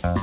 Bye.